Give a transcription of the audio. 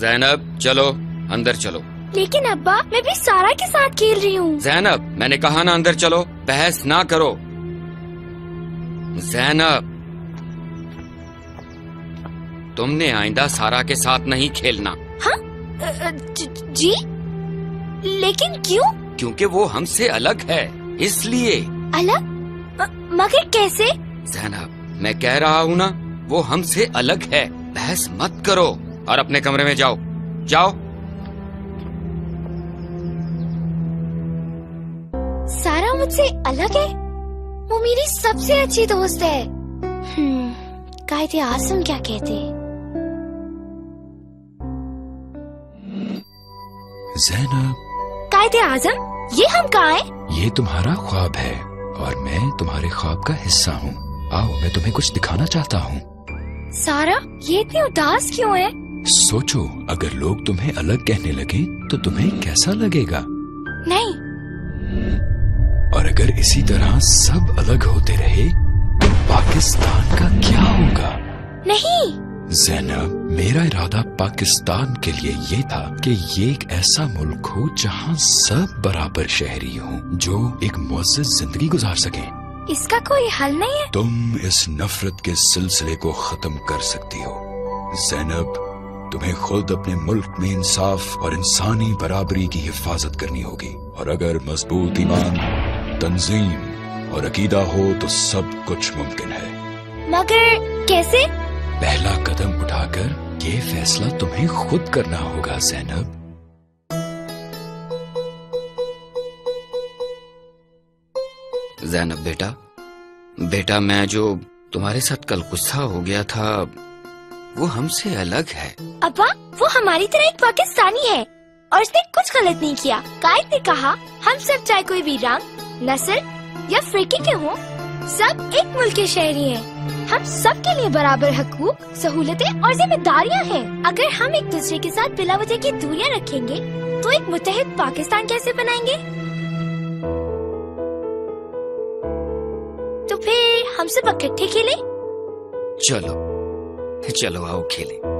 जैनब चलो अंदर चलो। लेकिन अब्बा मैं भी सारा के साथ खेल रही हूँ। जैनब मैंने कहा ना अंदर चलो बहस ना करो। जैनब तुमने आइंदा सारा के साथ नहीं खेलना। हाँ? ज- लेकिन क्यों? क्योंकि वो हमसे अलग है इसलिए। अलग? मगर कैसे? जैनब मैं कह रहा हूँ ना वो हमसे अलग है बहस मत करो। और अपने कमरे में जाओ। जाओ। सारा मुझसे अलग है। वो मेरी सबसे अच्छी दोस्त है। हम्म कायदे आसम क्या कहते जैनब। कायदे आज़म ये हम कहाँ हैं? ये तुम्हारा ख्वाब है और मैं तुम्हारे ख्वाब का हिस्सा हूँ। आओ मैं तुम्हें कुछ दिखाना चाहता हूँ। सारा ये इतनी उदास क्यों है? सोचो अगर लोग तुम्हें अलग कहने लगे तो तुम्हें कैसा लगेगा? नहीं। और अगर इसी तरह सब अलग होते रहे तो पाकिस्तान का क्या होगा? नहीं। जैनब मेरा इरादा पाकिस्तान के लिए ये था कि ये एक ऐसा मुल्क हो जहाँ सब बराबर शहरी हों जो एक मुअज्जज ज़िंदगी गुजार सकें। इसका कोई हल नहीं है। तुम इस नफरत के सिलसिले को खत्म कर सकती हो। जैनब तुम्हें खुद अपने मुल्क में इंसाफ और इंसानी बराबरी की हिफाजत करनी होगी। और अगर मज़बूत ईमान तंजीम और अकीदा हो तो सब कुछ मुमकिन है। मगर कैसे? पहला कदम उठाकर ये फैसला तुम्हें खुद करना होगा जैनब। जैनब बेटा बेटा मैं जो तुम्हारे साथ कल गुस्सा हो गया था वो हमसे अलग है। अब्बा वो हमारी तरह एक पाकिस्तानी है और उसने कुछ गलत नहीं किया। कायद ने कहा हम सब चाहे कोई भी रंग नस्ल या फिरके के हों सब एक मुल्क के शहरी हैं। हम सब के लिए बराबर हकूक सहूलतें और जिम्मेदारियाँ हैं। अगर हम एक दूसरे के साथ बिला वजह की दूरियाँ रखेंगे तो एक मुतहद पाकिस्तान कैसे बनाएँगे? तो फिर हम सब इकट्ठे खेले? चलो। चलो आओ खेलें।